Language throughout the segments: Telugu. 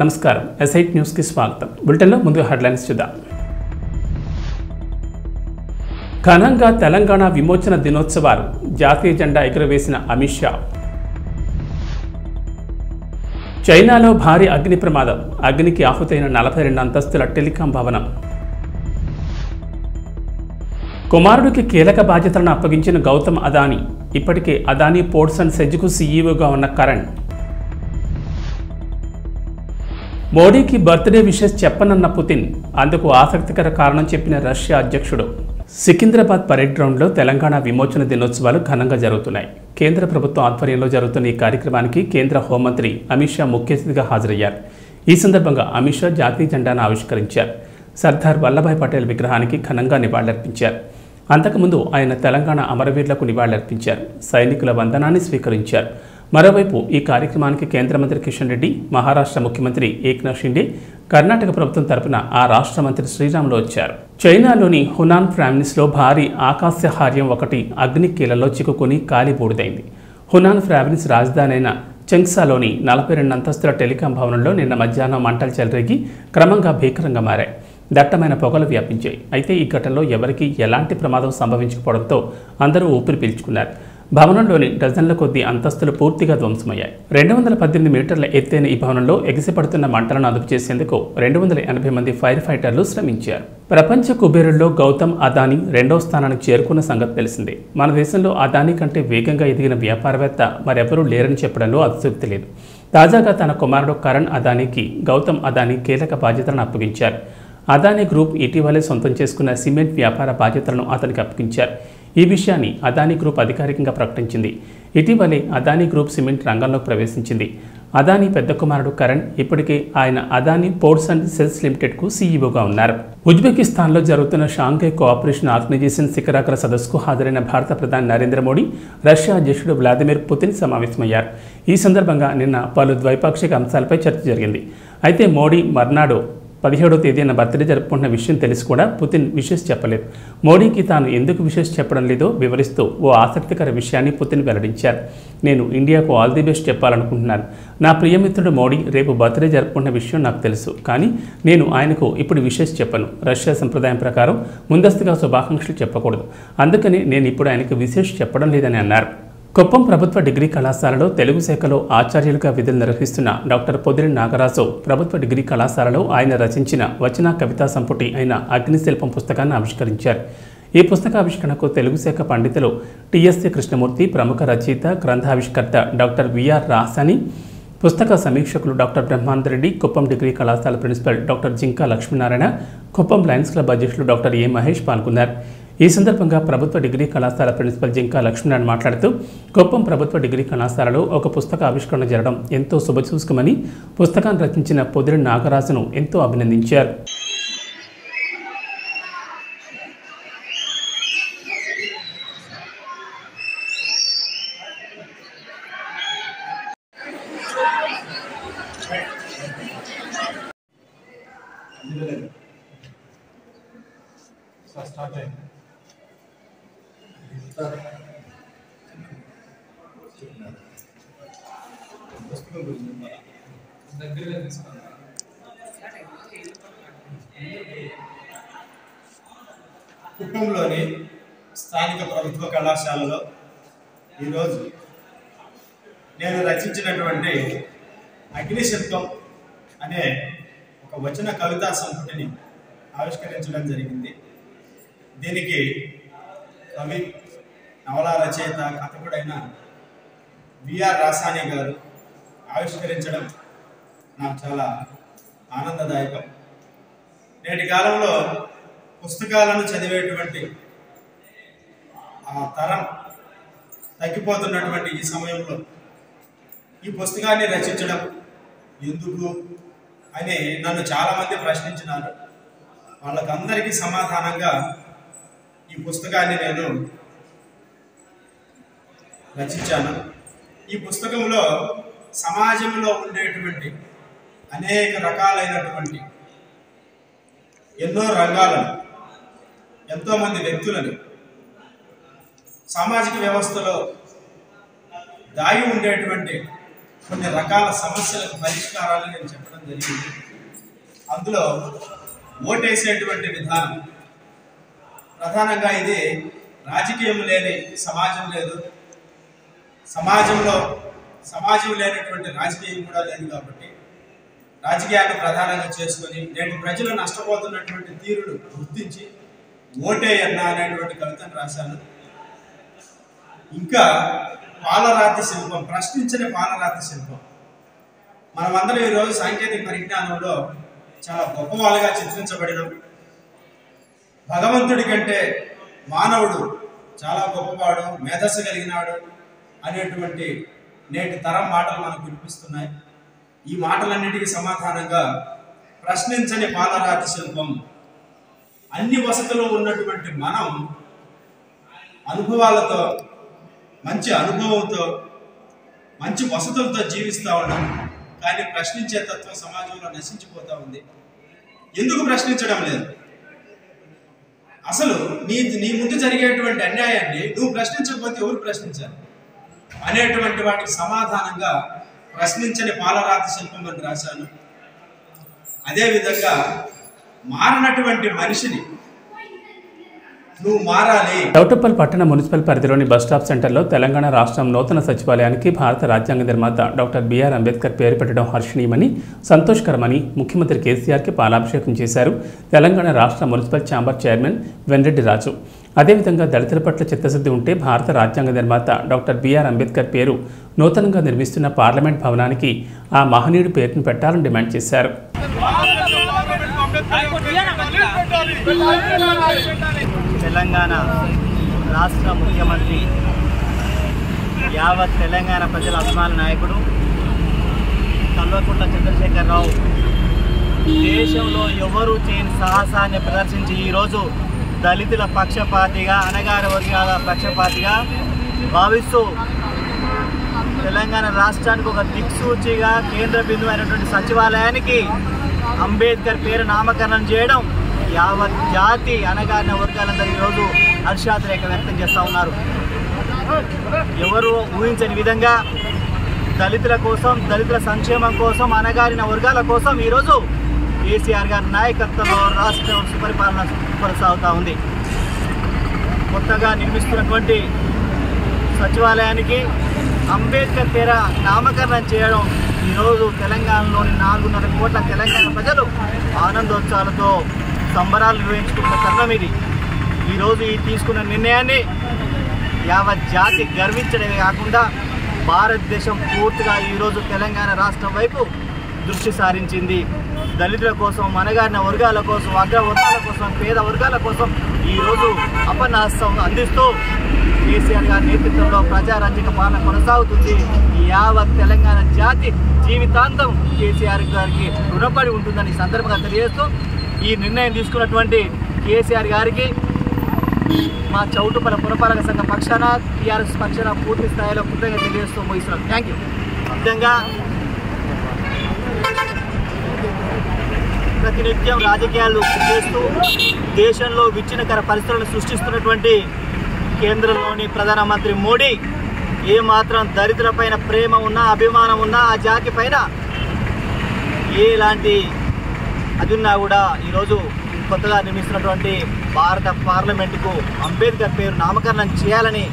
నమస్కారం. ఎస్ఐట్ న్యూస్కి స్వాగతం. బులెటిన్లో ముందుగా హెడ్లైన్స్ చూద్దాం. ఘనంగా తెలంగాణ విమోచన దినోత్సవాలు. జాతీయ జెండా ఎగురవేసిన అమిత్ షా. చైనాలో భారీ అగ్ని ప్రమాదం. అగ్నికి ఆహుతైన నలభై రెండు అంతస్తుల టెలికాం భవనం. కుమారుడికి కీలక బాధ్యతలను అప్పగించిన గౌతమ్ అదానీ. ఇప్పటికే అదానీ పోర్ట్స్ అండ్ సెజ్కు సీఈఓగా ఉన్న కరణ్. మోడీకి బర్త్డే విషెస్ చెప్పనన్న పుతిన్ అందుకు ఆసక్తికర కారణం చెప్పిన రష్యా అధ్యక్షుడు. సికింద్రాబాద్ పరేడ్ గ్రౌండ్లో తెలంగాణ విమోచన దినోత్సవాలు ఘనంగా జరుగుతున్నాయి. కేంద్ర ప్రభుత్వం ఆధ్వర్యంలో జరుగుతున్న ఈ కార్యక్రమానికి కేంద్ర హోంమంత్రి అమిత్ షా ముఖ్య అతిథిగా హాజరయ్యారు. ఈ సందర్భంగా అమిత్ షా జాతీయ జెండాను ఆవిష్కరించారు. సర్దార్ వల్లభాయ్ పటేల్ విగ్రహానికి ఘనంగా నివాళులర్పించారు. అంతకుముందు ఆయన తెలంగాణ అమరవీరులకు నివాళులర్పించారు. సైనికుల వందనాన్ని స్వీకరించారు. మరోవైపు ఈ కార్యక్రమానికి కేంద్ర మంత్రి కిషన్ రెడ్డి మహారాష్ట్ర ముఖ్యమంత్రి ఏక్నాథ్ షిండే కర్ణాటక ప్రభుత్వం తరపున ఆ రాష్ట్ర మంత్రి శ్రీరాములు వచ్చారు. చైనాలోని హునాన్ ప్రావిన్స్లో భారీ ఆకాశహార్యం ఒకటి అగ్నికీలలో చిక్కుకుని కాలిబూడిదైంది హునాన్ ఫ్రామినిస్ రాజధాని అయిన చెంగ్సాలోని నలభై రెండు అంతస్తుల టెలికాం భవనంలో నిన్న మధ్యాహ్నం మంటలు చెలరేగి క్రమంగా భీకరంగా మారాయి. దట్టమైన పొగలు వ్యాపించాయి. అయితే ఈ ఘటనలో ఎవరికీ ఎలాంటి ప్రమాదం సంభవించకపోవడంతో అందరూ ఊపిరి పీల్చుకున్నారు. భవనంలోని డజన్ల కొద్దీ అంతస్తులు పూర్తిగా ధ్వంసమయ్యాయి. రెండు వందల పద్దెనిమిది మీటర్ల ఎత్తైన ఈ భవనంలో ఎగిసిపడుతున్న మంటలను అదుపు చేసేందుకు రెండు వందల ఎనభై మంది ఫైర్ ఫైటర్లు శ్రమించారు. ప్రపంచ కుబేరుల్లో గౌతమ్ అదానీ రెండో స్థానానికి చేరుకున్న సంగతి తెలిసిందే. మన దేశంలో అదానీ కంటే వేగంగా ఎదిగిన వ్యాపారవేత్త మరెవరూ లేరని చెప్పడంలో అతిశక్తి లేదు. తాజాగా తన కుమారుడు కరణ్ అదానీకి గౌతమ్ అదానీ కీలక బాధ్యతలను అప్పగించారు. అదానీ గ్రూప్ ఇటీవలే సొంతం చేసుకున్న సిమెంట్ వ్యాపార బాధ్యతలను అతనికి అప్పగించారు. ఈ విషయాన్ని అదానీ గ్రూప్ అధికారికంగా ప్రకటించింది. ఇటీవలే అదానీ గ్రూప్ సిమెంట్ రంగంలోకి ప్రవేశించింది. అదానీ పెద్ద కుమారుడు కరణ్ ఇప్పటికే ఆయన అదానీ పోర్ట్స్ అండ్ సెల్స్ లిమిటెడ్కు సీఈఓగా ఉన్నారు. ఉజ్బెకిస్తాన్లో జరుగుతున్న షాంఘై కోఆపరేషన్ ఆర్గనైజేషన్ శిఖరాగ్ర సదస్సుకు హాజరైన భారత ప్రధాని నరేంద్ర మోడీ రష్యా అధ్యక్షుడు వ్లాదిమిర్ పుతిన్ సమావేశమయ్యారు. ఈ సందర్భంగా నిన్న పలు ద్వైపాక్షిక అంశాలపై చర్చ జరిగింది. అయితే మోడీ మర్నాడు పదిహేడో తేదీన బర్త్డే జరుపుకుంటున్న విషయం తెలిసి కూడా పుతిన్ విషెస్ చెప్పలేదు. మోడీకి తాను ఎందుకు విషెస్ చెప్పడం లేదో వివరిస్తూ ఓ ఆసక్తికర విషయాన్ని పుతిన్ వెల్లడించారు. నేను ఇండియాకు ఆల్ ది బెస్ట్ చెప్పాలనుకుంటున్నాను. నా ప్రియమిత్రుడు మోడీ రేపు బర్త్డే జరుపుకున్న విషయం నాకు తెలుసు. కానీ నేను ఆయనకు ఇప్పుడు విషెస్ చెప్పను. రష్యా సంప్రదాయం ప్రకారం ముందస్తుగా శుభాకాంక్షలు చెప్పకూడదు. అందుకని నేను ఇప్పుడు ఆయనకు విశేష్ చెప్పడం లేదని అన్నారు. కుప్పం ప్రభుత్వ డిగ్రీ కళాశాలలో తెలుగు శాఖలో ఆచార్యులుగా విధులు నిర్వహిస్తున్న డాక్టర్ పొదిరి నాగరాజు ప్రభుత్వ డిగ్రీ కళాశాలలో ఆయన రచించిన వచన కవితా సంపుటి అయిన అగ్నిశిల్పం పుస్తకాన్ని ఆవిష్కరించారు. ఈ పుస్తకావిష్కరణకు తెలుగు శాఖ పండితులు టిఎస్సి కృష్ణమూర్తి ప్రముఖ రచయిత గ్రంథావిష్కర్త డాక్టర్ విఆర్ రాసాని పుస్తక సమీక్షకులు డాక్టర్ బ్రహ్మానందరెడ్డి కుప్పం డిగ్రీ కళాశాల principal doctor Jinka Lakshminarayana Kuppam lions club అధ్యక్షులు డాక్టర్ ఏ మహేష్ పాల్గొన్నారు. ఈ సందర్భంగా ప్రభుత్వ డిగ్రీ కళాశాల ప్రిన్సిపల్ జింకా లక్ష్మీనారాయణ మాట్లాడుతూ కుప్పం ప్రభుత్వ డిగ్రీ కళాశాలలో ఒక పుస్తక ఆవిష్కరణ జరగడం ఎంతో శుభచూసుకమని పుస్తకాన్ని రచించిన పొదిరి నాగరాజును ఎంతో అభినందించారు స్టార్ట్ అయింది దగ్గరగా తీసుకోండి కుప్పంలోని స్థానిక ప్రభుత్వ కళాశాలలో ఈరోజు నేను రచించినటువంటి అగ్నిశబ్దం అనే ఒక వచన కవితా సంపుటిని ఆవిష్కరించడం జరిగింది. దీనికి కవి నవలా రచయిత కథకుడైన విఆర్ రాసాని గారు ఆవిష్కరించడం నాకు చాలా ఆనందదాయకం. నేటి కాలంలో పుస్తకాలను చదివేటువంటి ఆ తరం తగ్గిపోతున్నటువంటి ఈ సమయంలో ఈ పుస్తకాన్ని రచించడం ఎందుకు అని నన్ను చాలామంది ప్రశ్నించినారు. వాళ్ళకందరికీ సమాధానంగా ఈ పుస్తకాన్ని నేను రచించాను. ఈ పుస్తకంలో సమాజంలో ఉండేటువంటి అనేక రకాలైనటువంటి ఎన్నో రంగాలను ఎంతోమంది వ్యక్తులను సామాజిక వ్యవస్థలో దాగి ఉండేటువంటి కొన్ని రకాల సమస్యలకు పరిష్కారాలు నేను చెప్పడం జరిగింది. అందులో ఓటేసేటువంటి విధానం. ప్రధానంగా ఇది రాజకీయం లేని సమాజం లేదు. సమాజంలో సమాజం లేనటువంటి రాజకీయం కూడా లేదు కాబట్టి రాజకీయాన్ని ప్రధానంగా చేసుకొని నేటి ప్రజలు నష్టపోతున్నటువంటి తీరును గుర్తించి ఓటేయన్నా అనేటువంటి కవితను రాశాను. ఇంకా పాలరాతి శిల్పం ప్రశ్నించని పాలరాతి శిల్పం. మనమందరం ఈరోజు సాంకేతిక పరిజ్ఞానంలో చాలా గొప్పవాళ్ళుగా చిత్రించబడినాం. భగవంతుడి కంటే మానవుడు చాలా గొప్పవాడు మేధస్సు కలిగినాడు అనేటువంటి నేటి తరం మాటలు మనకు వినిపిస్తున్నాయి. ఈ మాటలన్నిటికీ సమాధానంగా ప్రశ్నించని పాలరాతి శిల్పం అన్ని వసతులు ఉన్నటువంటి మనం అనుభవాలతో మంచి అనుభవంతో మంచి వసతులతో జీవిస్తూ ఉన్నాం కానీ ప్రశ్నించే తత్వం సమాజంలో నశించిపోతా ఉంది. ఎందుకు ప్రశ్నించడం లేదు? అసలు నీ నీ ముందు జరిగేటువంటి అన్యాయాన్ని నువ్వు ప్రశ్నించకపోతే ఎవరు ప్రశ్నించాలి అనేటువంటి వాటికి సమాధానంగా ప్రశ్నించని పాలరాతి శిల్పం అని రాశాను. అదేవిధంగా మారినటువంటి మనిషిని నువ్వు మారాలి. పట్టణ మున్సిపల్ పరిధిలోని బస్ స్టాప్ సెంటర్లో తెలంగాణ రాష్ట్రం నూతన సచివాలయానికి భారత రాజ్యాంగ నిర్మాత డాక్టర్ బిఆర్ అంబేద్కర్ పేరు పెట్టడం హర్షణీయమని సంతోషకరమని ముఖ్యమంత్రి కేసీఆర్కి పాలాభిషేకం చేశారు తెలంగాణ రాష్ట్ర municipal chamber chairman Venreddy Raju. అదేవిధంగా దళితుల పట్ల చిత్తశుద్ధి ఉంటే భారత రాజ్యాంగ నిర్మాత డాక్టర్ బిఆర్ అంబేద్కర్ పేరు నూతనంగా నిర్మిస్తున్న పార్లమెంట్ భవనానికి ఆ మహనీయుడి పేరును పెట్టాలని డిమాండ్ చేశారు. తెలంగాణ రాష్ట్ర ముఖ్యమంత్రి యావత్ తెలంగాణ ప్రజల అభిమాన నాయకుడు కల్వకుంట్ల చంద్రశేఖరరావు. దేశంలో ఎవరూ చేయని సాహసాన్ని ప్రదర్శించి ఈరోజు దళితుల పక్షపాతిగా అనగార వర్గాల పక్షపాతిగా భావిస్తూ తెలంగాణ రాష్ట్రానికి ఒక దిక్సూచిగా కేంద్ర బిందువు అయినటువంటి సచివాలయానికి అంబేద్కర్ పేరు నామకరణం చేయడం యావత్ జాతి అనగారిన వర్గాలందరూ ఈరోజు హర్షాతిరేక వ్యక్తం చేస్తూ ఉన్నారు. ఎవరు ఊహించని విధంగా దళితుల కోసం దళితుల సంక్షేమం కోసం అనగారిన వర్గాల కోసం ఈరోజు కేసీఆర్ గారి నాయకత్వంలో రాష్ట్రం సుపరిపాలన కొనసాగుతూ ఉంది. కొత్తగా నిర్మిస్తున్నటువంటి సచివాలయానికి అంబేద్కర్ తెర నామకరణం చేయడం ఈరోజు తెలంగాణలోని నాలుగున్నర కోట్ల తెలంగాణ ప్రజలు ఆనందోత్సవాలతో సంబరాలు నిర్వహించుకున్న తరుణం ఇది. ఈరోజు ఈ తీసుకున్న నిర్ణయాన్ని యావత్ జాతి గర్వించడమే కాకుండా భారతదేశం పూర్తిగా ఈరోజు తెలంగాణ రాష్ట్రం వైపు దృష్టి సారించింది. దళితుల కోసం మనగారిన వర్గాల కోసం అగ్ర వర్గాల కోసం పేద వర్గాల కోసం ఈరోజు అపనాస్తం అందిస్తూ కేసీఆర్ గారి నేతృత్వంలో ప్రజారాజ్యక పాలన కొనసాగుతుంది. యావత్ తెలంగాణ జాతి జీవితాంతం కేసీఆర్ గారికి రుణపడి ఉంటుందని సందర్భంగా తెలియజేస్తూ ఈ నిర్ణయం తీసుకున్నటువంటి కేసీఆర్ గారికి మా చౌటుపల పురపాలక సంఘ పక్షాన టీఆర్ఎస్ పక్షాన పూర్తి స్థాయిలో కృతజ్ఞత తెలియజేస్తూ ముగిస్తున్నాం. థ్యాంక్ యూ ముఖ్యంగా ప్రతినిత్యం రాజకీయాలు చేస్తూ దేశంలో విచ్ఛిన్నకర పరిస్థితులను సృష్టిస్తున్నటువంటి కేంద్రంలోని ప్రధానమంత్రి మోడీ ఏ మాత్రం దరిద్రపైన ప్రేమ ఉన్నా అభిమానం ఉన్నా ఆ జాతి పైన ఎలాంటి అది ఉన్నా కూడా ఈరోజు కొత్తగా నిర్మిస్తున్నటువంటి భారత పార్లమెంటుకు అంబేద్కర్ పేరు నామకరణం చేయాలని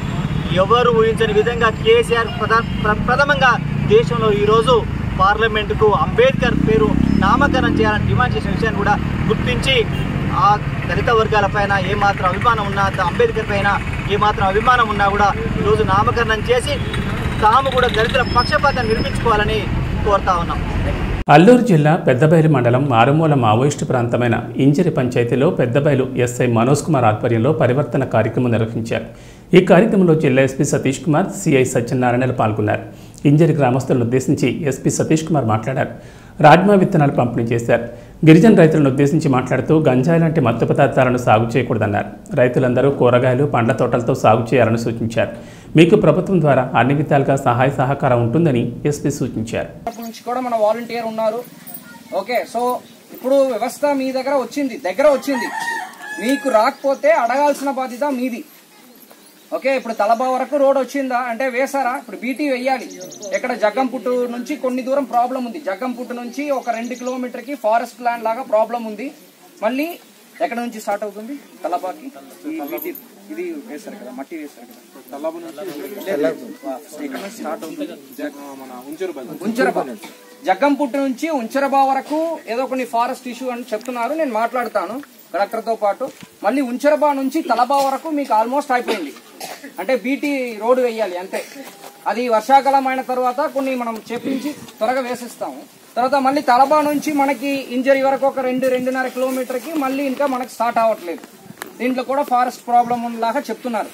ఎవరు ఊహించని విధంగా కేసీఆర్ ప్రధా ప్ర- ప్రథమంగా దేశంలో ఈరోజు పార్లమెంటుకు అంబేద్కర్ పేరు నామకరణం చేయాలని డిమాండ్ చేసిన విషయాన్ని కూడా గుర్తించి ఆ దళిత వర్గాల పైన ఏమాత్రం అభిమానం ఉన్నా అంబేద్కర్ పైన ఏమాత్రం అభిమానం ఉన్నా కూడా ఈరోజు నామకరణం చేసి తాము కూడా దళితుల పక్షపాతం నిర్మించుకోవాలని కోరుతా ఉన్నాం. అల్లూరు జిల్లా పెద్దబైలు మండలం మారుమూల మావోయిస్టు ప్రాంతమైన ఇంజరి పంచాయతీలో పెద్దబైలు ఎస్ఐ మనోజ్ కుమార్ ఆధ్వర్యంలో పరివర్తన కార్యక్రమం నిర్వహించారు. ఈ కార్యక్రమంలో జిల్లా ఎస్పీ సతీష్ కుమార్ సిఐ సత్యనారాయణలు పాల్గొన్నారు. ఇంజరి గ్రామస్తులను ఉద్దేశించి ఎస్పీ సతీష్ కుమార్ మాట్లాడారు. రాజ్మా విత్తనాలు పంపిణీ చేశారు. గిరిజన రైతులను ఉద్దేశించి మాట్లాడుతూ గంజాయి లాంటి మత్తు పదార్థాలను సాగు చేయకూడదన్నారు. రైతులందరూ కూరగాయలు పండ్ల తోటలతో సాగు చేయాలని సూచించారు. మీకు ప్రభుత్వం ద్వారా అన్ని విధాలుగా సహాయ సహకారం ఉంటుందని ఎస్పీ సూచించారు. నుంచి కూడా మన వాలంటీర్ ఉన్నారు. ఓకే సో ఇప్పుడు వ్యవస్థ మీ దగ్గర వచ్చింది దగ్గర వచ్చింది. మీకు రాకపోతే అడగాల్సిన బాధ్యత మీది. ఓకే ఇప్పుడు తలబా వరకు రోడ్ వచ్చిందా? అంటే వేసారా ఇప్పుడు బీటీ వెయ్యాలి ఇక్కడ జగ్గంపుట్టు నుంచి కొన్ని దూరం ప్రాబ్లం ఉంది. జగ్గంపుట్టు నుంచి ఒక రెండు కిలోమీటర్కి ఫారెస్ట్ ల్యాండ్ లాగా ప్రాబ్లం ఉంది. మళ్ళీ ఎక్కడ నుంచి స్టార్ట్ అవుతుంది? తలబాకి? ఇది వేశారు కదా మట్టి వేశారు కదా. ఇక్కడ నుంచి స్టార్ట్ అవుతుంది? ఉంచరబా జగ్గంపుట్టు నుంచి ఉంచరబా వరకు ఏదో కొన్ని ఫారెస్ట్ ఇష్యూ అని చెప్తున్నారు. నేను మాట్లాడతాను కలెక్టర్తో పాటు. మళ్ళీ ఉంచరబా నుంచి తలబా వరకు మీకు ఆల్మోస్ట్ అయిపోయింది. అంటే బీటీ రోడ్డు వేయాలి అంతే. అది వర్షాకాలం అయిన తర్వాత కొన్ని మనం చెప్పించి త్వరగా వేసిస్తాము. తర్వాత మళ్ళీ తలబా నుంచి మనకి ఇంజరీ వరకు ఒక రెండు రెండున్నర కిలోమీటర్కి మళ్ళీ ఇంకా మనకి స్టార్ట్ అవ్వట్లేదు. దీంట్లో కూడా ఫారెస్ట్ ప్రాబ్లం లాగా చెప్తున్నారు.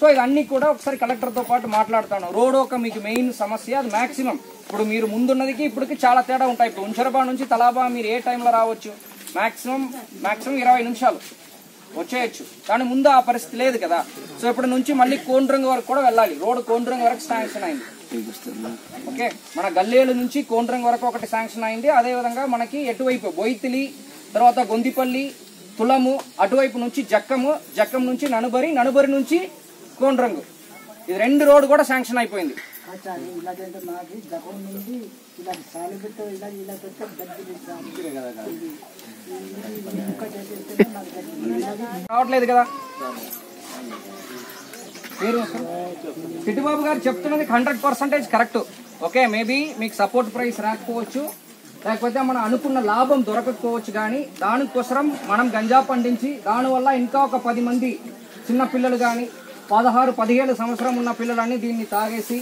సో ఇవన్నీ కూడా ఒకసారి కలెక్టర్తో పాటు మాట్లాడతాను. రోడ్ ఒక మీకు మెయిన్ సమస్య అది మాక్సిమం. ఇప్పుడు మీరు ముందున్నదికి ఇప్పటికి చాలా తేడా ఉంటాయి. ఇప్పుడు ఉంచరబా నుంచి తలాబా మీరు ఏ టైంలో రావచ్చు? మాక్సిమం మాక్సిమం ఇరవై నిమిషాలు. వచ్చేయచ్చు. కానీ ముందు ఆ పరిస్థితి లేదు కదా. సో ఇప్పటి నుంచి మళ్ళీ కోండ్రంగ్ వరకు కూడా వెళ్ళాలి. రోడ్ కోండ్రంగ్ వరకు శాంక్షన్ అయింది. ఓకే? మన గల్లేలు నుంచి కోండ్రంగ్ వరకు ఒకటి శాంక్షన్ అయింది. అదే విధంగా మనకి ఎటువైపు బొయితిలి తర్వాత గొందిపల్లి తులము అటువైపు నుంచి జక్కము జక్కం నుంచి ననుబరి ననుబరి నుంచి కోండ్రంగు. ఇది రెండు రోడ్డు కూడా శాంక్షన్ అయిపోయింది. अच्छा इलाज అంటే నాకు జగన్ నుండి ఇలా సాలి పెట్టు ఇలా ఇలా పెట్టు దగ్గర ఇంకా చేసేస్తే నాకు దగ్గర రావట్లేదు కదా మీరు చిట్టిబాబు గారు చెప్తున్నది hundred percentage correct okay maybe మీకు సపోర్ట్ ప్రైస్ రాకపోవచ్చు లేకపోతే మనం అనుకున్న లాభం దొరకకపోవచ్చు కానీ దానికోసం మనం గంజా పండించి దానివల్ల ఇంకా ఒక పది మంది చిన్న పిల్లలు కానీ పదహారు పదిహేడు సంవత్సరం ఉన్న పిల్లలన్నీ దీన్ని తాగేసి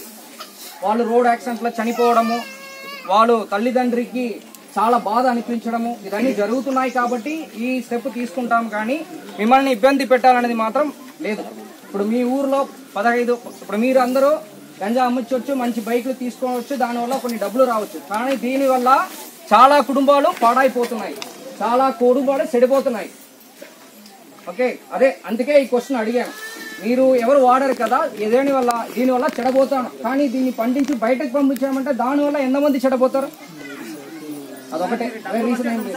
వాళ్ళు రోడ్ యాక్సిడెంట్లో చనిపోవడము వాళ్ళు తల్లిదండ్రికి చాలా బాధ అనిపించడము ఇవన్నీ జరుగుతున్నాయి కాబట్టి ఈ స్టెప్ తీసుకుంటాం కానీ మిమ్మల్ని ఇబ్బంది పెట్టాలనేది మాత్రం లేదు. ఇప్పుడు మీ ఊర్లో పదహైదు ఇప్పుడు మీరు అందరూ గంజా అమ్మొచ్చు మంచి బైక్లు తీసుకోవచ్చు దానివల్ల కొన్ని డబ్బులు రావచ్చు. కానీ దీనివల్ల చాలా కుటుంబాలు పాడైపోతున్నాయి. చాలా కుటుంబాలు చెడిపోతున్నాయి. ఓకే అదే అందుకే ఈ క్వశ్చన్ అడిగాను. మీరు ఎవరు వాడరు కదా ఏదేని వల్ల? దీని వల్ల చెడబోతాను. కానీ దీన్ని పండించి బయటకు పంపించామంటే దాని వల్ల ఎంతమంది చెడబోతారు? అదొకటే. అదే రీజన్ ఏంటి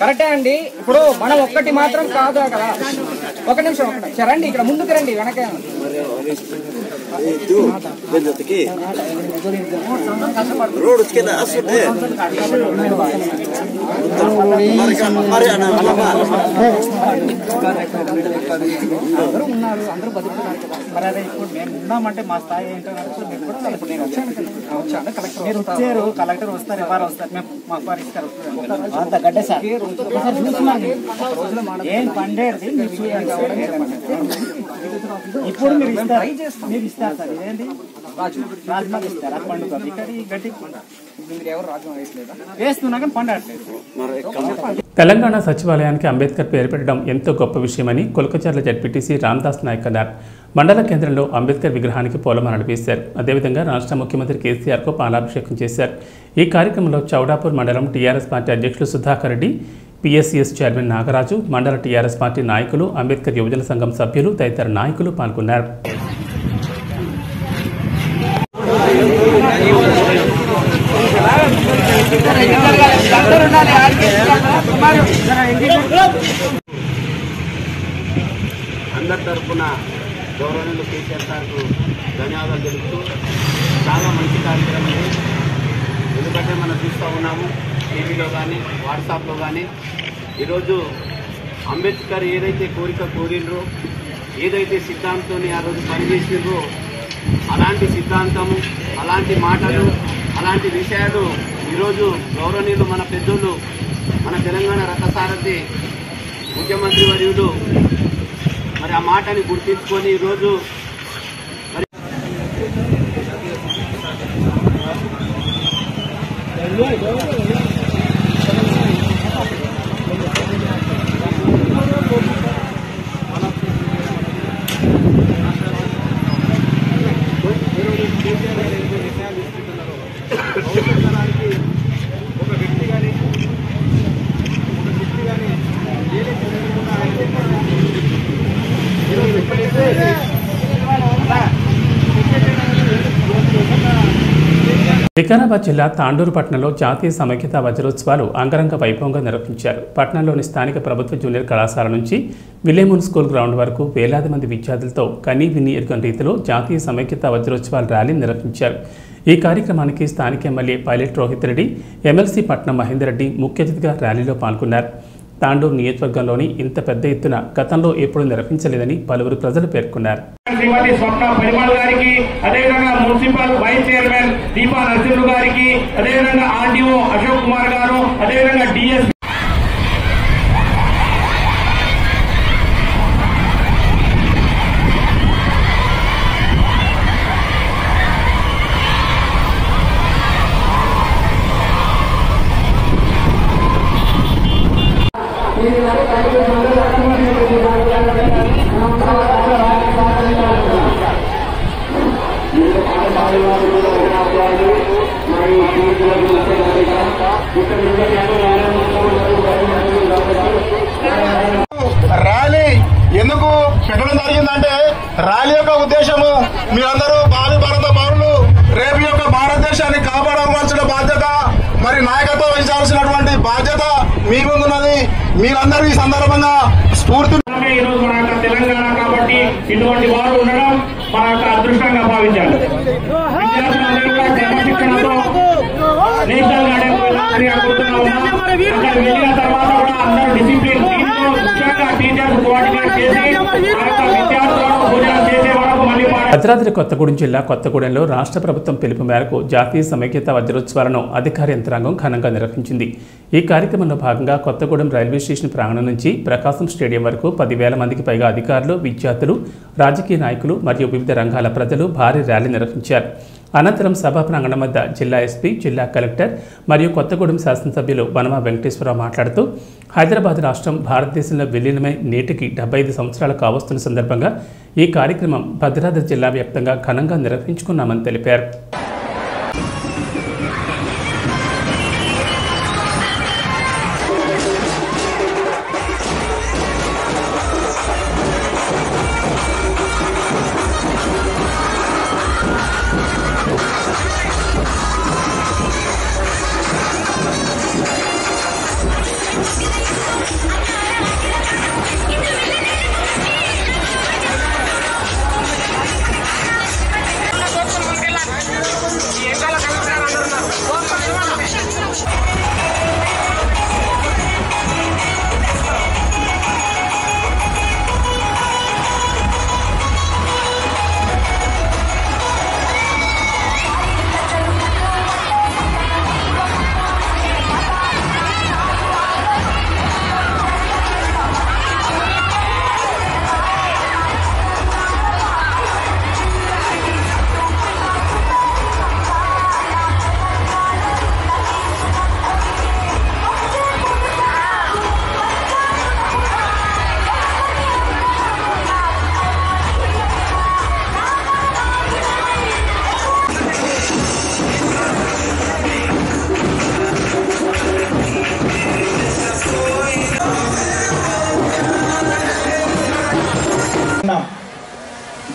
కరెక్టే అండి. ఇప్పుడు మనం ఒక్కటి మాత్రం కాదు కదా ఒక నిమిషం ఒకటి రండి ఇక్కడ ముందుకు రండి వెనక. ಇದ್ದು ಜೊತೆಗೆ ರೋಡ್ ಉಚ್ಕೆದ ಸುಟ್ಟೆ అందరూ ఉన్నారు అందరూ బతుకున్నారు ఇప్పుడు మేము ఉన్నామంటే మా స్థాయి ఏంటో వచ్చాను కలెక్టర్ మీరు వచ్చారు కలెక్టర్ వస్తారు ఎవరు వస్తారు మేము మాకు పరిష్కారం అంత గడ్డ సార్ ఏం పండేది? మీరు చూడండి ఇప్పుడు మీరు ఇస్తారు. మీరు ఇస్తారు సార్ ఇదేంటి? రాజమాలు ఇస్తారు. అది పండుతుంది ఇక్కడ గడ్డి మీరు ఎవరు రాజ్యం వేయట్లేదా? వేస్తున్నా కానీ పండట్లేదు తెలంగాణ సచివాలయానికి అంబేద్కర్ పేరు పెట్టడం ఎంతో గొప్ప విషయమని కొలకచర్ల జడ్పీటీసీ రామ్దాస్ నాయక్ అన్నారు. మండల కేంద్రంలో అంబేద్కర్ విగ్రహానికి పూలమాలలు వేశారు. అదేవిధంగా రాష్ట్ర ముఖ్యమంత్రి కేసీఆర్కు పాలాభిషేకం చేశారు. ఈ కార్యక్రమంలో చౌడాపూర్ మండలం టీఆర్ఎస్ పార్టీ అధ్యక్షులు సుధాకర్ రెడ్డి పిఎస్సిఎస్ చైర్మన్ నాగరాజు మండల టీఆర్ఎస్ పార్టీ నాయకులు అంబేద్కర్ యువజన సంఘం సభ్యులు తదితర నాయకులు పాల్గొన్నారు. అందరి తరఫున గౌరవనీయులు కేసీఆర్ సార్కు ధన్యవాదాలు తెలుపుతూ చాలా మంచి కార్యక్రమం ఎందుకంటే మనం చూస్తూ ఉన్నాము టీవీలో కానీ వాట్సాప్లో కానీ. ఈరోజు అంబేద్కర్ ఏదైతే కోరిక కోరిండ్రో ఏదైతే సిద్ధాంతంతో ఆ రోజు పనిచేసిండ్రో అలాంటి సిద్ధాంతము అలాంటి మాటలు అలాంటి విషయాలు ఈరోజు గౌరవనీయులు మన పెద్దోళ్ళు మన తెలంగాణ రథసారథి ముఖ్యమంత్రి వర్యులు మరి ఆ మాటని గుర్తించుకొని ఈరోజు మరి ఒక వ్యక్తి కానీ ఒక వ్యక్తి కానీ ఏదైతే జరగకుండా ఆయన ఈరోజు ఎక్కడైతే వికారాబాద్ జిల్లా తాండూరు పట్టణంలో జాతీయ సమైక్యత వజ్రోత్సవాలు అంగరంగ వైభవంగా నిర్వహించారు. పట్టణంలోని స్థానిక ప్రభుత్వ జూనియర్ కళాశాల నుంచి విలేమున్ స్కూల్ గ్రౌండ్ వరకు వేలాది మంది విద్యార్థులతో కనీ విని ఎరుగని రీతిలో జాతీయ సమైక్యత వజ్రోత్సవాల ర్యాలీ నిర్వహించారు. ఈ కార్యక్రమానికి స్థానిక MLA pilot Rohith Reddy MLC Patnam Mahender Reddy ముఖ్య అతిథిగా ర్యాలీలో పాల్గొన్నారు. తాండూరు నియోజకవర్గంలోని ఇంత పెద్ద ఎత్తున గతంలో ఎప్పుడూ నిర్వహించలేదని పలువురు ప్రజలు పేర్కొన్నారు. శ్రీమతి స్వప్న పరిమళ్ గారికి అదేవిధంగా municipal vice chairman Deepa Narasimha గారికి అదేవిధంగా ఆర్డీఓ అశోక్ కుమార్ గారు అదేవిధంగా డిఎస్ ర్యాలీ ఎందుకు పెట్టడం జరిగిందంటే ర్యాలీ యొక్క ఉద్దేశము మీరందరూ భావి భారత పౌరులు రేపు యొక్క భారతదేశాన్ని కాపాడవలసిన బాధ్యత మరి నాయకత్వం వహించాల్సినటువంటి బాధ్యత మీ ముందున్నది మీరందరూ ఈ సందర్భంగా స్ఫూర్తి మన యొక్క తెలంగాణ కాబట్టి ఇటువంటి వారు ఉండడం మన యొక్క అదృష్టంగా భావించాలి విద్యార్థులందరూ కూడా క్రమశిక్షణతో అనుకుంటున్నా ఉన్నాం వెళ్ళిన తర్వాత కూడా అందరూ డిసిప్లిన్ దీంట్లో ముఖ్యంగా టీచర్స్ కోఆర్డినేట్ చేసి విద్యార్థులను భోజనం చేసే వరకు మళ్ళీ భద్రాద్రి కొత్తగూడెం జిల్లా కొత్తగూడెంలో రాష్ట్ర ప్రభుత్వం పిలుపు మేరకు జాతీయ సమైక్యత వజ్రోత్సవాలను అధికార యంత్రాంగం ఘనంగా నిర్వహించింది. ఈ కార్యక్రమంలో భాగంగా కొత్తగూడెం రైల్వే స్టేషన్ ప్రాంగణం నుంచి ప్రకాశం స్టేడియం వరకు పదివేల మందికి పైగా అధికారులు విద్యార్థులు రాజకీయ నాయకులు మరియు వివిధ రంగాల ప్రజలు భారీ ర్యాలీ నిర్వహించారు. అనంతరం సభా ప్రాంగణం వద్ద జిల్లా ఎస్పీ జిల్లా కలెక్టర్ మరియు కొత్తగూడెం శాసనసభ్యులు వనమా వెంకటేశ్వరరావు మాట్లాడుతూ హైదరాబాద్ రాష్ట్రం భారతదేశంలో విలీనమై నేటికి డెబ్బై ఐదు సంవత్సరాలు కావస్తున్న సందర్భంగా ఈ కార్యక్రమం భద్రాద్రి జిల్లా వ్యాప్తంగా ఘనంగా నిర్వహించుకున్నామని తెలిపారు.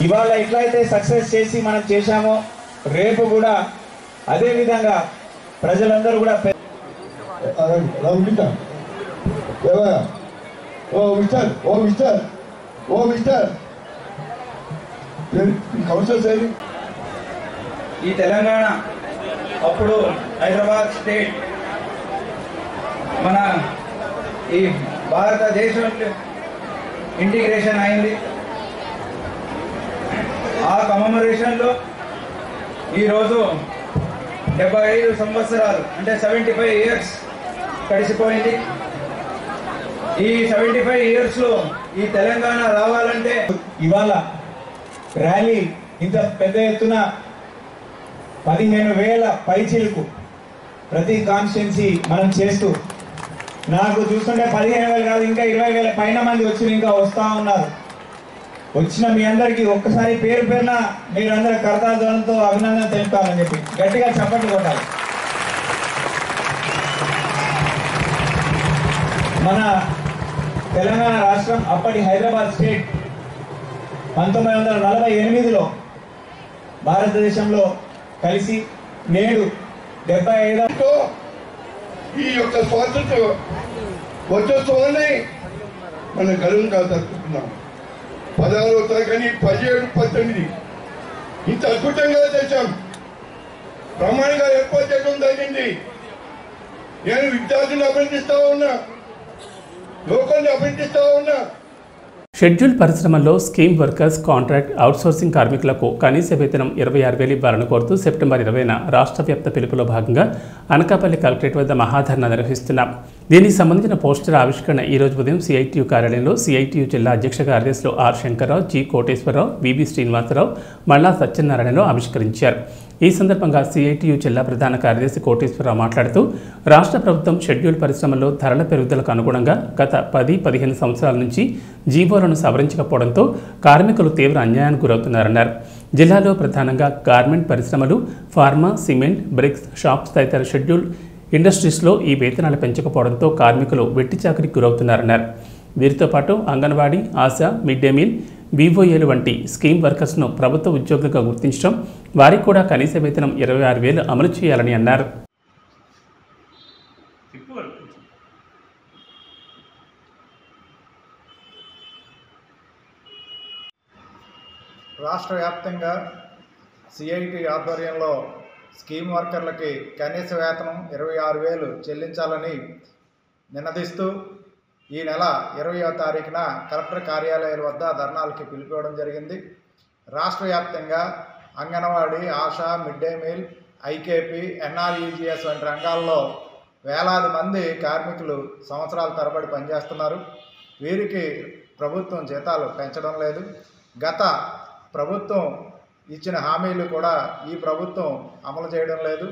ఇవాళ ఎట్లయితే సక్సెస్ చేసి మనం చేశామో రేపు కూడా అదే విధంగా ప్రజలందరూ కూడా ఓ మిస్టర్ ఓ మిస్టర్ ఓ మిస్టర్. కౌన్సిల్ సేవి ఈ తెలంగాణ అప్పుడు హైదరాబాద్ స్టేట్ మన ఈ భారతదేశం ఇంటిగ్రేషన్ అయింది. ఆ కమమరేషన్లో ఈరోజు డెబ్బై ఐదు సంవత్సరాలు అంటే సెవెంటీ ఫైవ్ ఇయర్స్ గడిచిపోయింది. ఈ సెవెంటీ ఫైవ్ ఇయర్స్లో ఈ తెలంగాణ రావాలంటే ఇవాళ ర్యాలీ ఇంత పెద్ద ఎత్తున పదిహేను వేల పైచీలకు ప్రతి కాన్స్టిట్యున్సీ మనం చేస్తూ నాకు చూస్తుంటే పదిహేను వేలు కాదు ఇంకా ఇరవై వేల పైన మంది వచ్చి ఇంకా వస్తా ఉన్నారు. వచ్చిన మీ అందరికీ ఒక్కసారి పేరు పేరున మీరందరూ కరతాధ్వనంతో అభినందన తెలుపుతామని చెప్పి గట్టిగా చప్పట్లు కొట్టాలి. మన తెలంగాణ రాష్ట్రం అప్పటి హైదరాబాద్ స్టేట్ పంతొమ్మిది వందల నలభై ఎనిమిదిలో భారతదేశంలో కలిసి నేడు డెబ్బై ఐదు ఈ యొక్క స్వాతంత్ర వచ్చేస్తుందని మనం ఘనంగా జరుపుకుంటున్నాం పదహారవ తరగతి పదిహేడు పద్దెనిమిది. ఇంత అద్భుతంగా చేశాం. ప్రమాణంగా ఏర్పాటు చేయడం జరిగింది. నేను విద్యార్థులను అభినందిస్తా ఉన్నా లోకాన్ని అభినందిస్తా ఉన్నా షెడ్యూల్ పరిశ్రమల్లో స్కీమ్ వర్కర్స్ కాంట్రాక్ట్ అవుట్సోర్సింగ్ కార్మికులకు కనీస వేతనం ఇరవై ఆరు వేలు ఇవ్వాలని కోరుతూ సెప్టెంబర్ ఇరవైన రాష్ట్ర వ్యాప్త పిలుపులో భాగంగా అనకాపల్లి కలెక్టరేట్ వద్ద మహాధర్నా నిర్వహిస్తున్నాం. దీనికి సంబంధించిన పోస్టర్ ఆవిష్కరణ ఈ రోజు ఉదయం సిఐటియు కార్యాలయంలో సిఐటియు జిల్లా అధ్యక్ష కార్యదర్శులు R Shankar Rao G Koteswara Rao V V Srinivasa Rao Malla సత్యనారాయణలో ఆవిష్కరించారు. ఈ సందర్భంగా సిఐటియు జిల్లా ప్రధాన కార్యదర్శి కోటేశ్వరరావు మాట్లాడుతూ రాష్ట్ర ప్రభుత్వం షెడ్యూల్ పరిశ్రమల్లో ధరల పెరుగుదలకు అనుగుణంగా గత పది పదిహేను సంవత్సరాల నుంచి జీవోలను సవరించకపోవడంతో కార్మికులు తీవ్ర అన్యాయానికి గురవుతున్నారన్నారు. జిల్లాలో ప్రధానంగా గార్మెంట్ పరిశ్రమలు ఫార్మా సిమెంట్ బ్రిక్స్ షాప్స్ తదితర షెడ్యూల్ ఇండస్ట్రీస్లో ఈ వేతనాలు పెంచకపోవడంతో కార్మికులు వెట్టి చాకరికి గురవుతున్నారన్నారు. వీరితో పాటు anganwadi ASHA mid day meal బీఓఏలు వంటి స్కీమ్ వర్కర్స్ను ప్రభుత్వ ఉద్యోగులుగా గుర్తించడం వారికి కూడా కనీస వేతనం ఇరవై ఆరు వేలు అమలు చేయాలని అన్నారు. రాష్ట్ర వ్యాప్తంగా సిఐటి ఆధ్వర్యంలో స్కీమ్ వర్కర్లకి కనీస వేతనం ఇరవై ఆరు వేలు చెల్లించాలని నినదిస్తూ ఈ నెల ఇరవయో తారీఖున కలెక్టర్ కార్యాలయాల వద్ద ధర్నాలకి పిలిపివ్వడం జరిగింది. రాష్ట్ర వ్యాప్తంగా anganwadi ASHA mid day meal IKP NREGS వంటి రంగాల్లో వేలాది మంది కార్మికులు సంవత్సరాల తరబడి పనిచేస్తున్నారు. వీరికి ప్రభుత్వం జీతాలు పెంచడం లేదు. గత ప్రభుత్వం ఇచ్చిన హామీలు కూడా ఈ ప్రభుత్వం అమలు చేయడం లేదు.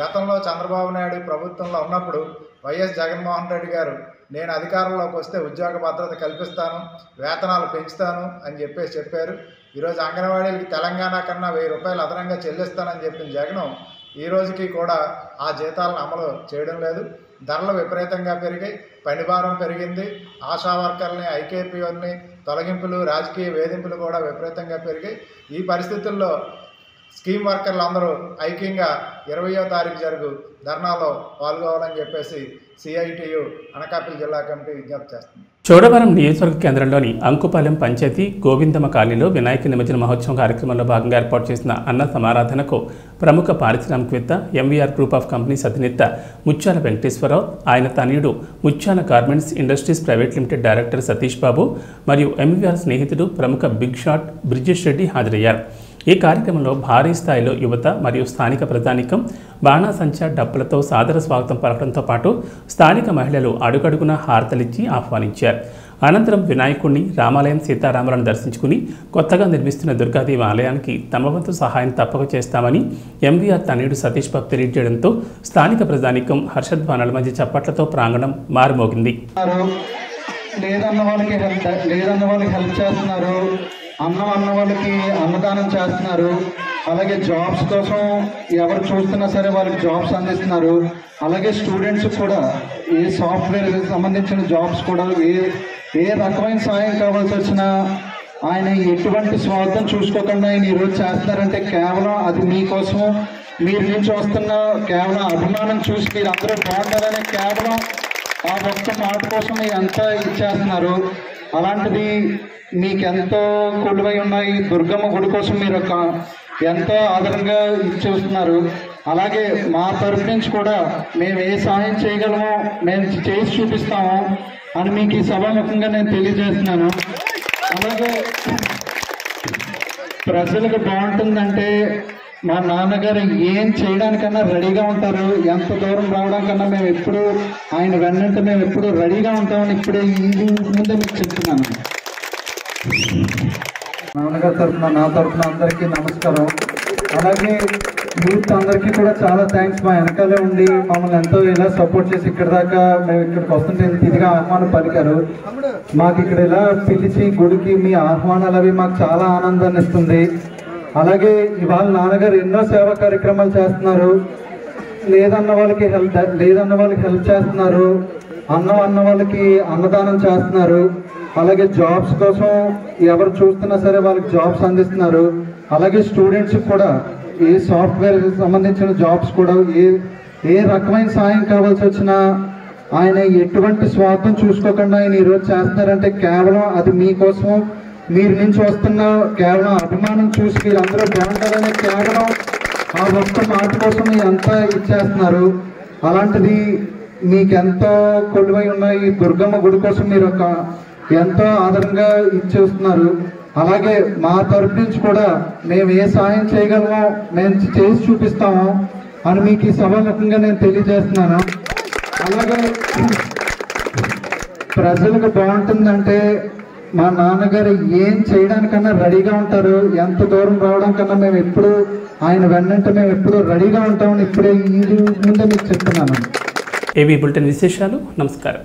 గతంలో చంద్రబాబు నాయుడు ప్రభుత్వంలో ఉన్నప్పుడు వైఎస్ జగన్మోహన్ రెడ్డి గారు నేను అధికారంలోకి వస్తే ఉద్యోగ భద్రత కల్పిస్తాను వేతనాలు పెంచుతాను అని చెప్పేసి చెప్పారు. ఈరోజు అంగన్వాడీలకి తెలంగాణ కన్నా వెయ్యి రూపాయలు అదనంగా చెల్లిస్తానని చెప్పిన జగన్ ఈ రోజుకి కూడా ఆ జీతాలను అమలు చేయడం లేదు. ధరలు విపరీతంగా పెరిగాయి పనిభారం పెరిగింది ఆశా వర్కర్ని ఐకేపీని తొలగింపులు రాజకీయ వేధింపులు కూడా విపరీతంగా పెరిగాయి. ఈ పరిస్థితుల్లో స్కీమ్ వర్కర్లు అందరూ ఐక్యంగా ఇరవయో తారీఖు జరుగు ధర్నాలో పాల్గొవాలని చెప్పేసి సిఐటియు అనకాపల్లి జిల్లా కమిటీ విజ్ఞప్తి చేస్తుంది. చోడవరం నియోజకవర్గ కేంద్రంలోని అంకుపాలెం పంచాయతీ గోవిందమ్మ కాలనీలో వినాయక నిమజ్జన మహోత్సవం కార్యక్రమంలో భాగంగా ఏర్పాటు చేసిన అన్న సమారాధనకు ప్రముఖ పారిశ్రామికవేత్త ఎంవీఆర్ గ్రూప్ ఆఫ్ కంపెనీస్ అధినేత ముత్యాల వెంకటేశ్వరరావు ఆయన తనయుడు Mutyala garments industries private limited director Satish Babu మరియు ఎంవీఆర్ స్నేహితుడు ప్రముఖ బిగ్ షాట్ బ్రిజేష్ రెడ్డి హాజరయ్యారు. ఈ కార్యక్రమంలో భారీ స్థాయిలో యువత మరియు స్థానిక ప్రజానికం బాణాసంచా డప్పులతో సాదర స్వాగతం పలకడంతో పాటు స్థానిక మహిళలు అడుగడుగున హారతలిచ్చి ఆహ్వానించారు. అనంతరం వినాయకుడిని రామాలయం సీతారాములను దర్శించుకుని కొత్తగా నిర్మిస్తున్న దుర్గాదేవి ఆలయానికి తమ వంతు సహాయం తప్పక చేస్తామని ఎంవీఆర్ తనయుడు సతీష్ బాబు తెలియజేయడంతో స్థానిక ప్రజానికం హర్షధ్వానాల మధ్య చప్పట్లతో ప్రాంగణం మారుమోగింది. లేదన్న వాళ్ళకి హెల్ప్ లేదన్న వాళ్ళకి హెల్ప్ చేస్తున్నారు. అన్నం అన్న వాళ్ళకి అన్నదానం చేస్తున్నారు. అలాగే జాబ్స్ కోసం ఎవరు చూస్తున్నా సరే వాళ్ళకి జాబ్స్ అందిస్తున్నారు. అలాగే స్టూడెంట్స్ కూడా ఏ సాఫ్ట్వేర్ సంబంధించిన జాబ్స్ కూడా ఏ ఏ రకమైన సాయం కావాల్సి వచ్చినా ఆయన ఎటువంటి స్వార్థం చూసుకోకుండా ఆయన ఈరోజు చేస్తున్నారంటే కేవలం అది మీకోసం మీరు నుంచి వస్తున్న కేవలం అభిమానం చూసి మీరు అందరూ బాగుంటారనే కేవలం ఆ ఒక్క మాట కోసం మీరు ఎంత ఇచ్చేస్తున్నారు అలాంటిది మీకు ఎంతో కొలువై ఉన్నాయి. దుర్గమ్మ గుడి కోసం మీరు ఒక ఎంతో ఆదరంగా ఇచ్చేస్తున్నారు అలాగే మా తరఫు నుంచి కూడా మేము ఏ సహాయం చేయగలమో మేము చేసి చూపిస్తాము అని మీకు ఈ సభాముఖంగా నేను తెలియజేస్తున్నాను. అలాగే ప్రజలకు బాగుంటుందంటే మా నాన్నగారు ఏం చేయడానికన్నా రెడీగా ఉంటారు. ఎంత దూరం రావడం కన్నా మేము ఎప్పుడు ఆయన వెన్నంటే మేము ఎప్పుడు రెడీగా ఉంటామని ఇప్పుడే ఈ ముందే మీకు చెప్తున్నాను. నాన్నగారి తరఫున నా తరఫున అందరికీ నమస్కారం. అలాగే యూత్ అందరికీ కూడా చాలా థ్యాంక్స్ మా వెనకాలే ఉండి మమ్మల్ని ఎంతో ఇలా సపోర్ట్ చేసి ఇక్కడ దాకా మేము ఇక్కడికి వస్తుంటే ఇంత ఇదిగా ఆహ్వానం పలికారు. మాకు ఇక్కడ ఇలా పిలిచి గుడికి మీ ఆహ్వానాలు అవి మాకు చాలా ఆనందాన్ని ఇస్తుంది. అలాగే ఇవాళ నాన్నగారు ఎన్నో సేవా కార్యక్రమాలు చేస్తున్నారు. లేదన్న వాళ్ళకి హెల్ప్ లేదన్న వాళ్ళకి హెల్ప్ చేస్తున్నారు. అన్నం అన్న వాళ్ళకి అన్నదానం చేస్తున్నారు. అలాగే జాబ్స్ కోసం ఎవరు చూస్తున్నా సరే వాళ్ళకి జాబ్స్ అందిస్తున్నారు. అలాగే స్టూడెంట్స్కి కూడా ఏ సాఫ్ట్వేర్ సంబంధించిన జాబ్స్ కూడా ఏ ఏ రకమైన సాయం కావాల్సి వచ్చినా ఆయన ఎటువంటి స్వార్థం చూసుకోకుండా ఆయన ఈరోజు చేస్తున్నారంటే కేవలం అది మీకోసం మీరు నుంచి వస్తున్న కేవలం అభిమానం చూసి మీరందరూ బాగుంటారనే కేవలం ఆ ఒక్క మాట కోసం అంతా ఇచ్చేస్తున్నారు. అలాంటిది మీకు ఎంతో కొలువై ఉన్న ఈ దుర్గమ్మ గుడి కోసం మీరు ఒక ఎంతో ఆదరంగా ఇచ్చేస్తున్నారు. అలాగే మా తరపు నుంచి కూడా మేము ఏ సాయం చేయగలమో మేము చేసి చూపిస్తాము అని మీకు ఈ సభాముఖంగా నేను తెలియజేస్తున్నాను. అలాగే ప్రజలకు బాగుంటుందంటే మా నాన్నగారు ఏం చేయడానికన్నా రెడీగా ఉంటారు? ఎంత దూరం రావడం కన్నా మేము ఎప్పుడు ఆయన వెన్నంటే మేము ఎప్పుడు రెడీగా ఉంటామని ఇప్పుడే ఈ ముందే మీకు చెప్తున్నాను. ఏవి బులెటిన్ విశేషాలు? నమస్కారం.